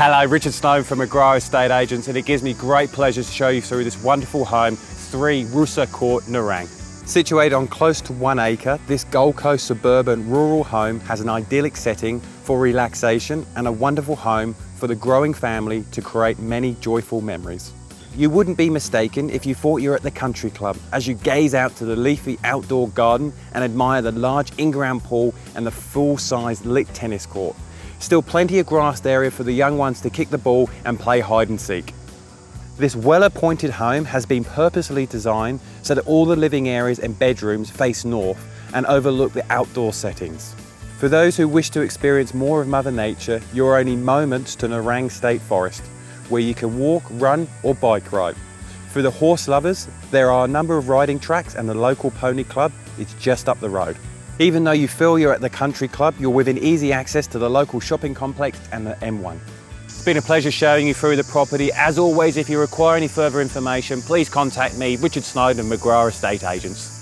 Hello, Richard Snowden from McGrath Estate Agents, and it gives me great pleasure to show you through this wonderful home, 3 Rusa Court, Nerang. Situated on close to one acre, this Gold Coast suburban rural home has an idyllic setting for relaxation and a wonderful home for the growing family to create many joyful memories. You wouldn't be mistaken if you thought you're at the country club as you gaze out to the leafy outdoor garden and admire the large in-ground pool and the full-sized lit tennis court. Still plenty of grassed area for the young ones to kick the ball and play hide and seek. This well-appointed home has been purposely designed so that all the living areas and bedrooms face north and overlook the outdoor settings. For those who wish to experience more of Mother Nature, you're only moments to Nerang State Forest, where you can walk, run or bike ride. For the horse lovers, there are a number of riding tracks and the local pony club is just up the road. Even though you feel you're at the country club, you're within easy access to the local shopping complex and the M1. It's been a pleasure showing you through the property. As always, if you require any further information, please contact me, Richard Snowden, McGrath Estate Agents.